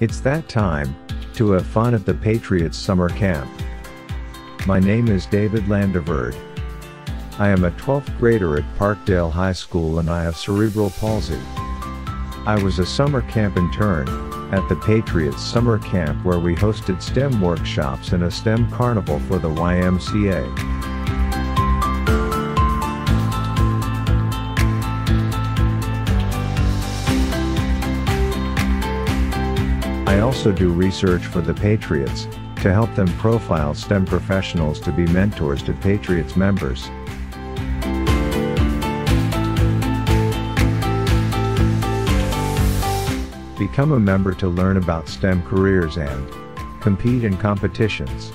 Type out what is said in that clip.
It's that time to have fun at the Patriots Summer Camp. My name is David Landaverde. I am a 12th grader at Parkdale High School and I have cerebral palsy. I was a summer camp intern at the Patriots Summer Camp where we hosted STEM workshops and a STEM carnival for the YMCA. I also do research for the Patriots to help them profile STEM professionals to be mentors to Patriots members. Become a member to learn about STEM careers and compete in competitions.